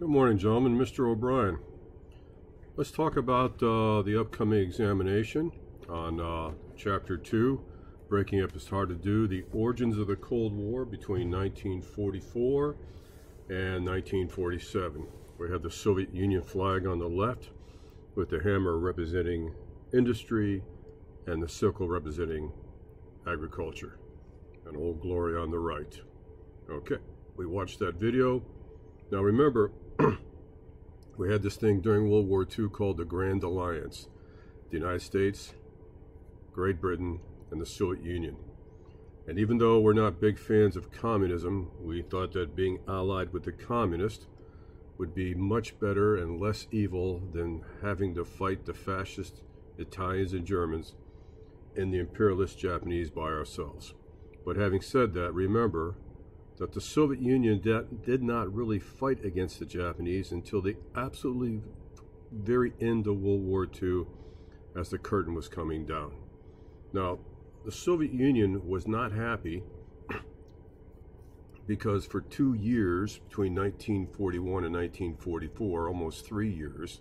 Good morning, gentlemen. Mr. O'Brien. Let's talk about uh, the upcoming examination on uh, Chapter 2, Breaking Up is Hard to Do, the origins of the Cold War between 1944 and 1947. We have the Soviet Union flag on the left with the hammer representing industry and the sickle representing agriculture. And Old Glory on the right. Okay, we watched that video. Now remember, we had this thing during World War II called the Grand Alliance. The United States, Great Britain, and the Soviet Union. And even though we're not big fans of communism, we thought that being allied with the communists would be much better and less evil than having to fight the fascist Italians and Germans and the imperialist Japanese by ourselves. But having said that, remember that the Soviet Union did not really fight against the Japanese until the absolutely very end of World War II as the curtain was coming down. Now, the Soviet Union was not happy because for two years, between 1941 and 1944, almost three years,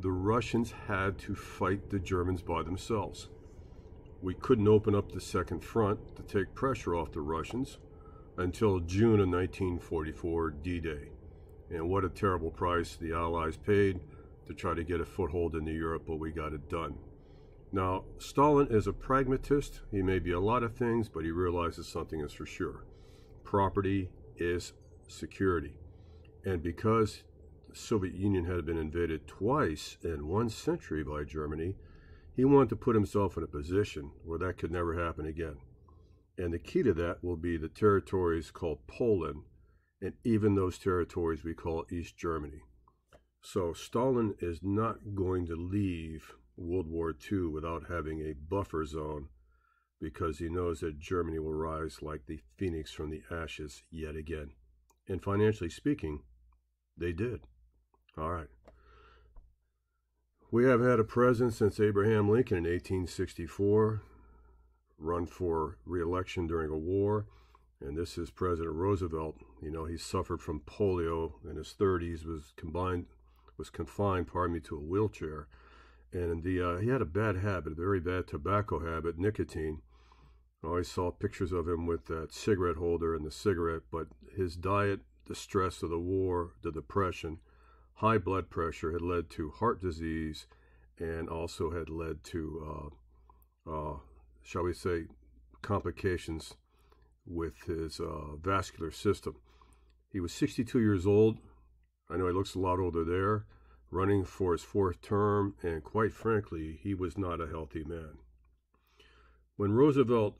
the Russians had to fight the Germans by themselves. We couldn't open up the second front to take pressure off the Russians until June of 1944, D-Day. And what a terrible price the Allies paid to try to get a foothold into Europe, but we got it done. Now, Stalin is a pragmatist. He may be a lot of things, but he realizes something is for sure. Property is security. And because the Soviet Union had been invaded twice in one century by Germany, he wanted to put himself in a position where that could never happen again. And the key to that will be the territories called Poland, and even those territories we call East Germany. So Stalin is not going to leave World War II without having a buffer zone because he knows that Germany will rise like the phoenix from the ashes yet again. And financially speaking, they did. All right. We have had a president since Abraham Lincoln in 1864 run for reelection during a war. And this is President Roosevelt. You know, he suffered from polio in his 30s, was combined, was confined, pardon me, to a wheelchair. And the uh, he had a bad habit, a very bad tobacco habit, nicotine. I always saw pictures of him with that cigarette holder and the cigarette, but his diet, the stress of the war, the depression, high blood pressure had led to heart disease and also had led to uh, uh, shall we say, complications with his uh, vascular system. He was 62 years old. I know he looks a lot older there, running for his fourth term, and quite frankly, he was not a healthy man. When Roosevelt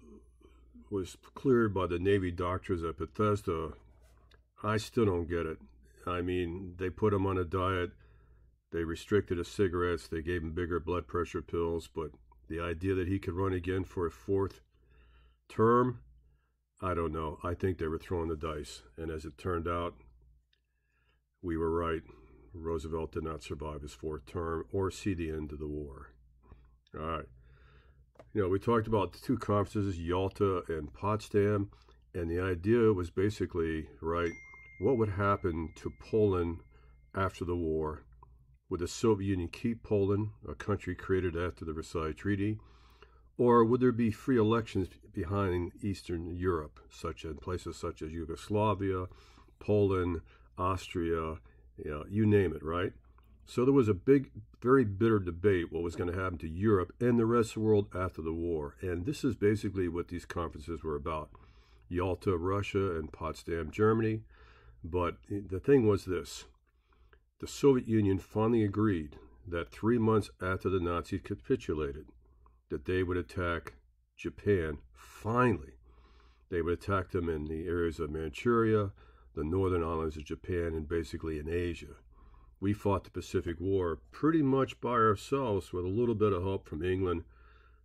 was cleared by the Navy doctors at Bethesda, I still don't get it. I mean, they put him on a diet, they restricted his cigarettes, they gave him bigger blood pressure pills, but the idea that he could run again for a fourth term, I don't know. I think they were throwing the dice. And as it turned out, we were right. Roosevelt did not survive his fourth term or see the end of the war. All right. You know, we talked about the two conferences, Yalta and Potsdam, and the idea was basically, right, what would happen to Poland after the war would the Soviet Union keep Poland, a country created after the Versailles Treaty? Or would there be free elections behind Eastern Europe, such as places such as Yugoslavia, Poland, Austria, you, know, you name it, right? So there was a big, very bitter debate what was going to happen to Europe and the rest of the world after the war. And this is basically what these conferences were about Yalta, Russia, and Potsdam, Germany. But the thing was this the Soviet Union finally agreed that three months after the Nazis capitulated, that they would attack Japan. Finally, they would attack them in the areas of Manchuria, the northern islands of Japan, and basically in Asia. We fought the Pacific War pretty much by ourselves with a little bit of help from England,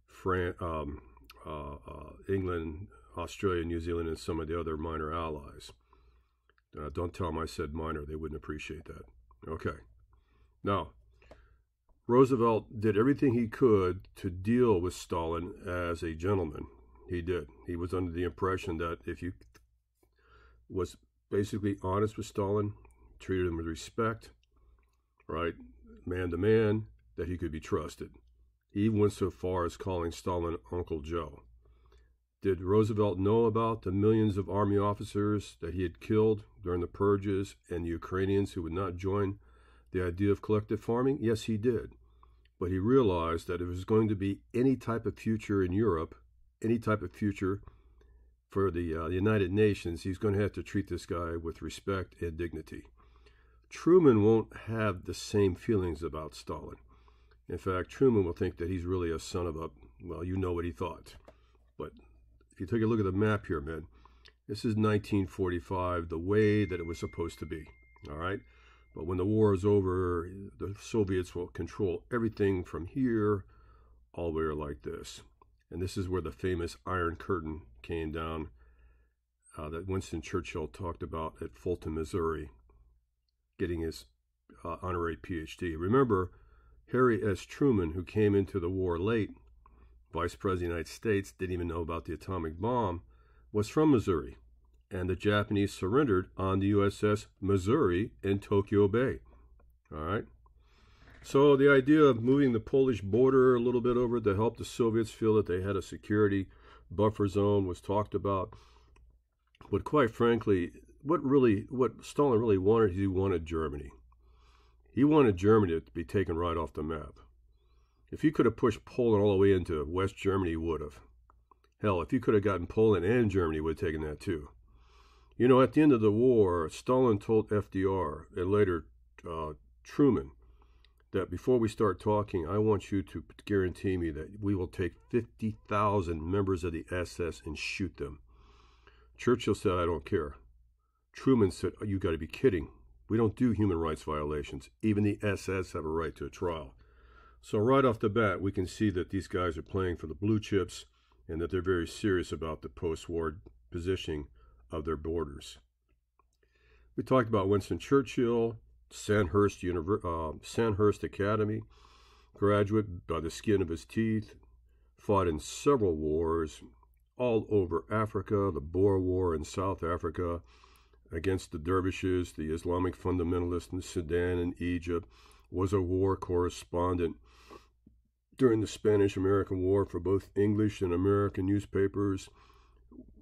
France, um, uh, uh, England, Australia, New Zealand, and some of the other minor allies. Uh, don't tell them I said minor; they wouldn't appreciate that. Okay. Now, Roosevelt did everything he could to deal with Stalin as a gentleman. He did. He was under the impression that if you was basically honest with Stalin, treated him with respect, right, man to man, that he could be trusted. He even went so far as calling Stalin Uncle Joe. Did Roosevelt know about the millions of army officers that he had killed during the purges and the Ukrainians who would not join the idea of collective farming? Yes, he did. But he realized that if was going to be any type of future in Europe, any type of future for the, uh, the United Nations, he's going to have to treat this guy with respect and dignity. Truman won't have the same feelings about Stalin. In fact, Truman will think that he's really a son of a, well, you know what he thought. If you take a look at the map here, man, this is 1945, the way that it was supposed to be. All right. But when the war is over, the Soviets will control everything from here all the way like this. And this is where the famous Iron Curtain came down uh, that Winston Churchill talked about at Fulton, Missouri, getting his uh, honorary PhD. Remember, Harry S. Truman, who came into the war late, Vice President of the United States, didn't even know about the atomic bomb, was from Missouri, and the Japanese surrendered on the USS Missouri in Tokyo Bay. All right. So the idea of moving the Polish border a little bit over to help the Soviets feel that they had a security buffer zone was talked about. But quite frankly, what really what Stalin really wanted, he wanted Germany. He wanted Germany to be taken right off the map. If you could have pushed Poland all the way into West Germany, would have. Hell, if you could have gotten Poland and Germany, would have taken that too. You know, at the end of the war, Stalin told FDR and later uh, Truman that before we start talking, I want you to guarantee me that we will take 50,000 members of the SS and shoot them. Churchill said, I don't care. Truman said, oh, You got to be kidding. We don't do human rights violations. Even the SS have a right to a trial. So right off the bat, we can see that these guys are playing for the blue chips and that they're very serious about the post-war positioning of their borders. We talked about Winston Churchill, Sandhurst, Univer- uh, Sandhurst Academy, graduate by the skin of his teeth, fought in several wars all over Africa, the Boer War in South Africa, against the dervishes, the Islamic fundamentalists in Sudan and Egypt, was a war correspondent during the Spanish American War for both English and American newspapers,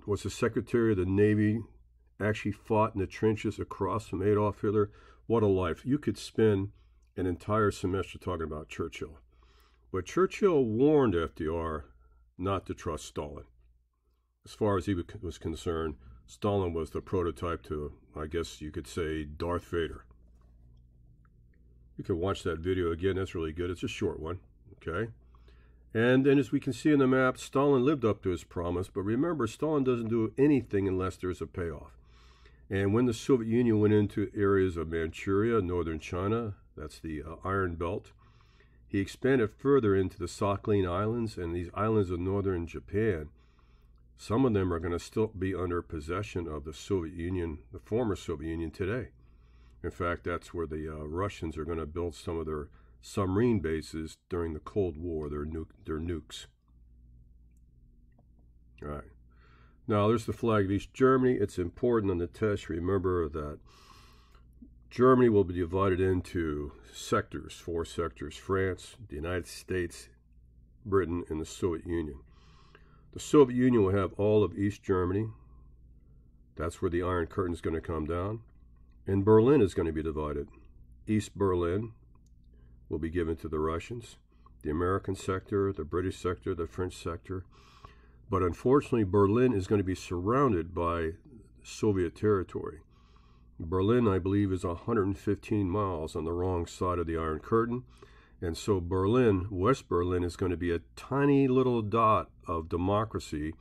was the Secretary of the Navy, actually fought in the trenches across from Adolf Hitler. What a life. You could spend an entire semester talking about Churchill. But Churchill warned FDR not to trust Stalin. As far as he was concerned, Stalin was the prototype to, I guess you could say, Darth Vader. You can watch that video again. That's really good. It's a short one. Okay. And then, as we can see in the map, Stalin lived up to his promise. But remember, Stalin doesn't do anything unless there's a payoff. And when the Soviet Union went into areas of Manchuria, northern China, that's the uh, Iron Belt, he expanded further into the Sakhalin Islands and these islands of northern Japan. Some of them are going to still be under possession of the Soviet Union, the former Soviet Union today. In fact, that's where the uh, Russians are going to build some of their submarine bases during the Cold War, their, nu- their nukes. All right. Now, there's the flag of East Germany. It's important on the test. Remember that Germany will be divided into sectors, four sectors France, the United States, Britain, and the Soviet Union. The Soviet Union will have all of East Germany. That's where the Iron Curtain is going to come down. And Berlin is going to be divided. East Berlin, will be given to the Russians, the American sector, the British sector, the French sector. But unfortunately, Berlin is going to be surrounded by Soviet territory. Berlin, I believe, is 115 miles on the wrong side of the Iron Curtain. And so Berlin, West Berlin, is going to be a tiny little dot of democracy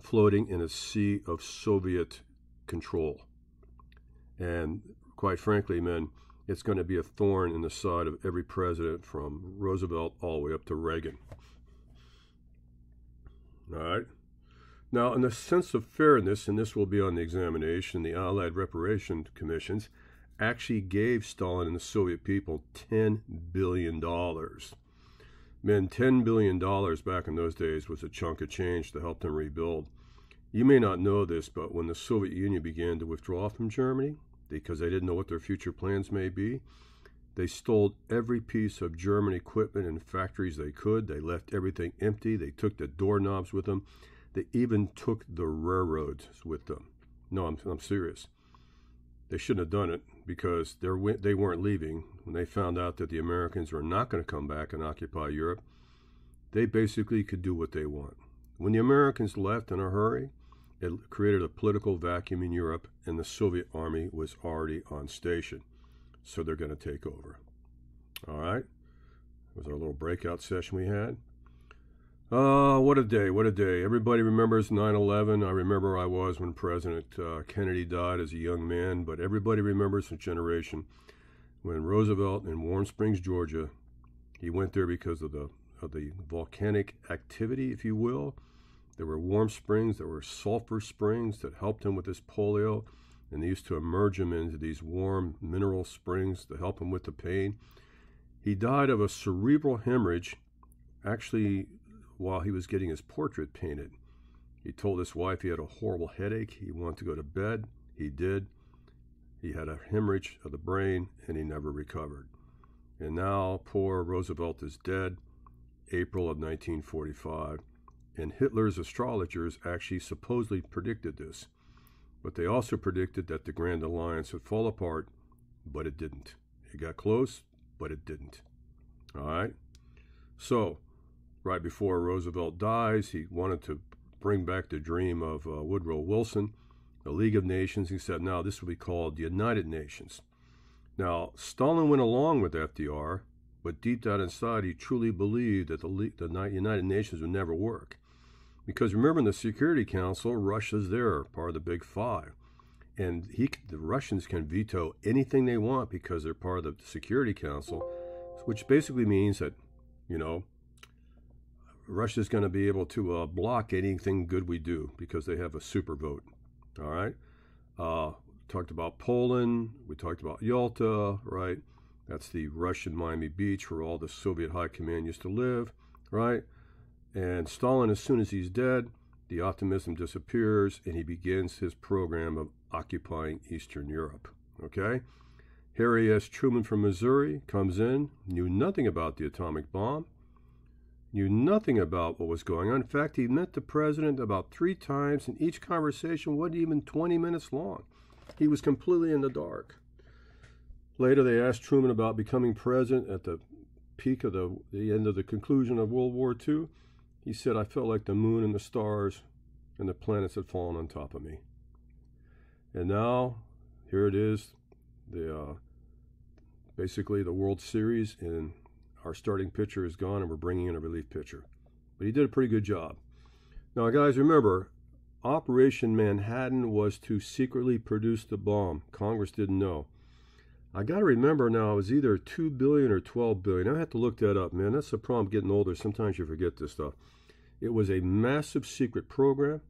floating in a sea of Soviet control. And quite frankly, men, it's going to be a thorn in the side of every president from Roosevelt all the way up to Reagan. All right. Now, in the sense of fairness, and this will be on the examination, the Allied Reparation Commissions actually gave Stalin and the Soviet people $10 billion. Man, $10 billion back in those days was a chunk of change to help them rebuild. You may not know this, but when the Soviet Union began to withdraw from Germany, because they didn't know what their future plans may be. They stole every piece of German equipment and factories they could. They left everything empty. They took the doorknobs with them. They even took the railroads with them. No, I'm, I'm serious. They shouldn't have done it because they weren't leaving. When they found out that the Americans were not going to come back and occupy Europe, they basically could do what they want. When the Americans left in a hurry, it created a political vacuum in Europe, and the Soviet army was already on station. So they're going to take over. All right? That was our little breakout session we had. Oh, what a day, what a day. Everybody remembers 9 11. I remember I was when President uh, Kennedy died as a young man, but everybody remembers a generation when Roosevelt in Warm Springs, Georgia, he went there because of the, of the volcanic activity, if you will. There were warm springs, there were sulfur springs that helped him with his polio, and they used to immerse him into these warm mineral springs to help him with the pain. He died of a cerebral hemorrhage, actually while he was getting his portrait painted. He told his wife he had a horrible headache. He wanted to go to bed. He did. He had a hemorrhage of the brain and he never recovered. And now poor Roosevelt is dead, April of 1945. And Hitler's astrologers actually supposedly predicted this. But they also predicted that the Grand Alliance would fall apart, but it didn't. It got close, but it didn't. All right? So, right before Roosevelt dies. He wanted to bring back the dream of uh, Woodrow Wilson, the League of Nations. He said, now this will be called the United Nations. Now, Stalin went along with FDR, but deep down inside, he truly believed that the, the United Nations would never work. Because remember, in the Security Council, Russia's there, part of the Big Five. And he, the Russians can veto anything they want because they're part of the Security Council, which basically means that, you know, Russia's going to be able to uh, block anything good we do because they have a super vote. All right. Uh, talked about Poland. We talked about Yalta, right? That's the Russian Miami Beach where all the Soviet high command used to live, right? And Stalin, as soon as he's dead, the optimism disappears and he begins his program of occupying Eastern Europe. Okay? Harry S. Truman from Missouri comes in, knew nothing about the atomic bomb, knew nothing about what was going on. In fact, he met the president about three times, and each conversation wasn't even 20 minutes long. He was completely in the dark. Later, they asked Truman about becoming president at the peak of the, the end of the conclusion of World War II. He said, I felt like the moon and the stars and the planets had fallen on top of me. And now, here it is, the uh, basically the World Series in our starting pitcher is gone and we're bringing in a relief pitcher. But he did a pretty good job. Now, guys, remember, Operation Manhattan was to secretly produce the bomb. Congress didn't know. I got to remember now, it was either 2 billion or 12 billion. I have to look that up, man. That's the problem getting older. Sometimes you forget this stuff. It was a massive secret program.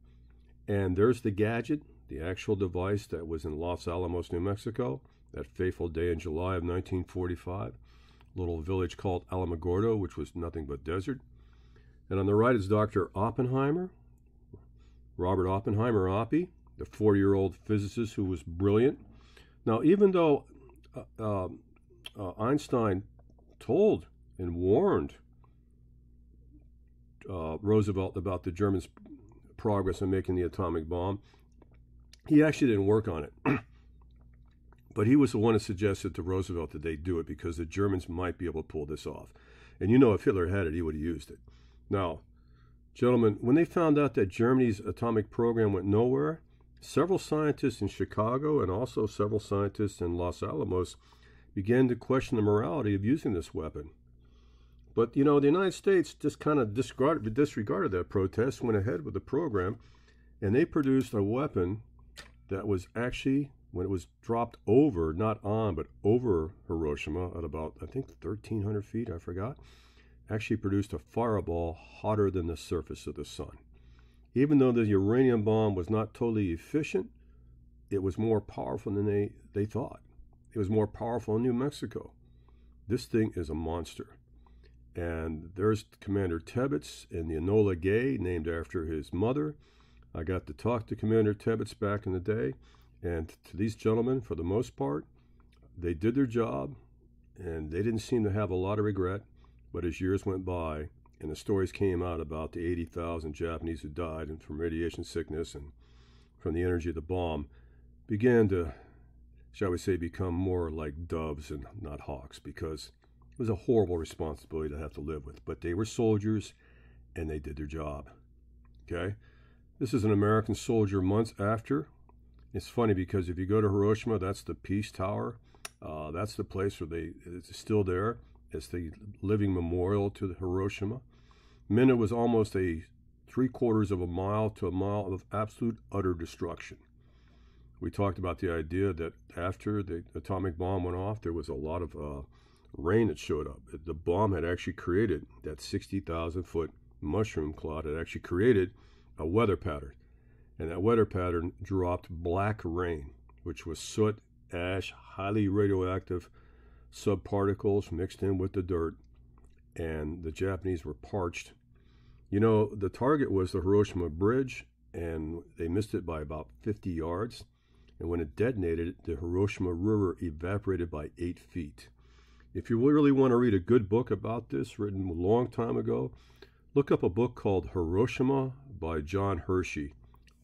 And there's the gadget, the actual device that was in Los Alamos, New Mexico, that fateful day in July of 1945 little village called Alamogordo, which was nothing but desert. And on the right is Dr. Oppenheimer, Robert Oppenheimer, Oppie, the 40 year old physicist who was brilliant. Now, even though uh, uh, uh, Einstein told and warned uh, Roosevelt about the Germans' progress in making the atomic bomb, he actually didn't work on it. But he was the one who suggested to Roosevelt that they do it because the Germans might be able to pull this off. And you know, if Hitler had it, he would have used it. Now, gentlemen, when they found out that Germany's atomic program went nowhere, several scientists in Chicago and also several scientists in Los Alamos began to question the morality of using this weapon. But, you know, the United States just kind of disregarded, disregarded that protest, went ahead with the program, and they produced a weapon that was actually when it was dropped over, not on, but over Hiroshima at about, I think, 1,300 feet, I forgot, actually produced a fireball hotter than the surface of the sun. Even though the uranium bomb was not totally efficient, it was more powerful than they, they thought. It was more powerful in New Mexico. This thing is a monster. And there's Commander Tibbets in the Enola Gay, named after his mother. I got to talk to Commander Tibbets back in the day. And to these gentlemen, for the most part, they did their job and they didn't seem to have a lot of regret. But as years went by and the stories came out about the 80,000 Japanese who died from radiation sickness and from the energy of the bomb, began to, shall we say, become more like doves and not hawks because was a horrible responsibility to have to live with. But they were soldiers and they did their job. Okay? This is an American soldier months after. It's funny because if you go to Hiroshima, that's the Peace Tower. Uh, that's the place where they it's still there. It's the living memorial to the Hiroshima. Minna was almost a three quarters of a mile to a mile of absolute utter destruction. We talked about the idea that after the atomic bomb went off, there was a lot of uh, rain that showed up. The bomb had actually created that 60,000 foot mushroom cloud, had actually created a weather pattern. And that weather pattern dropped black rain, which was soot, ash, highly radioactive subparticles mixed in with the dirt. And the Japanese were parched you know, the target was the Hiroshima Bridge, and they missed it by about 50 yards. And when it detonated, the Hiroshima River evaporated by eight feet. If you really want to read a good book about this, written a long time ago, look up a book called Hiroshima by John Hersey.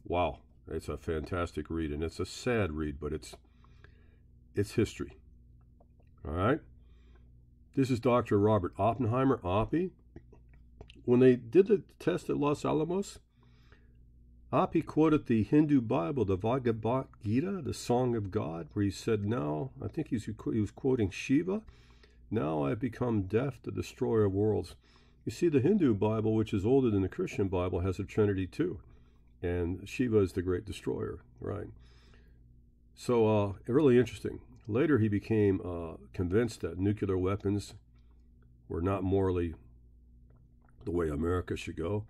Wow, it's a fantastic read, and it's a sad read, but it's it's history. All right. This is Dr. Robert Oppenheimer, Oppie when they did the test at Los Alamos, Oppie quoted the Hindu Bible, the Bhagavad Gita, the Song of God, where he said, Now, I think he was quoting Shiva, now I've become death, the destroyer of worlds. You see, the Hindu Bible, which is older than the Christian Bible, has a Trinity too. And Shiva is the great destroyer, right? So, uh, really interesting. Later, he became uh, convinced that nuclear weapons were not morally the way America should go.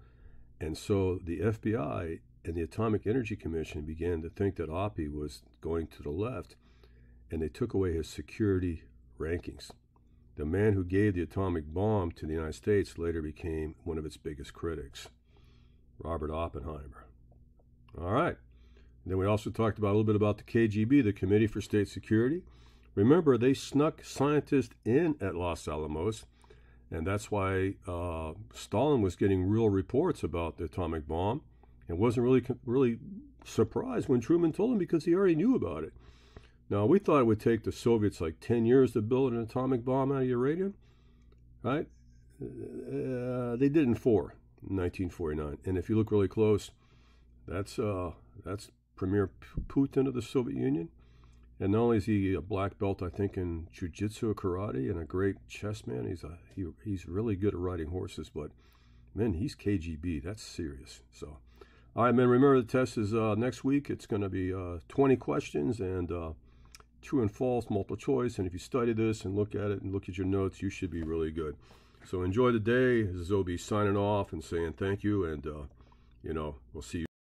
And so the FBI and the Atomic Energy Commission began to think that Oppie was going to the left, and they took away his security rankings. The man who gave the atomic bomb to the United States later became one of its biggest critics, Robert Oppenheimer. All right. then we also talked about a little bit about the KGB, the Committee for State Security. Remember, they snuck scientists in at Los Alamos and that's why uh, Stalin was getting real reports about the atomic bomb and wasn't really really surprised when Truman told him because he already knew about it. Now we thought it would take the Soviets like 10 years to build an atomic bomb out of uranium, right? Uh, they did in four, 1949. And if you look really close, that's uh, that's Premier Putin of the Soviet Union. And not only is he a black belt, I think, in jujitsu karate and a great chess man, he's, a, he, he's really good at riding horses, but man, he's KGB. That's serious. So, all right, man, remember the test is uh, next week. It's going to be uh, 20 questions and uh, true and false, multiple choice. And if you study this and look at it and look at your notes, you should be really good. So enjoy the day. This is Obi signing off and saying thank you. And, uh, you know, we'll see you.